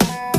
Bye.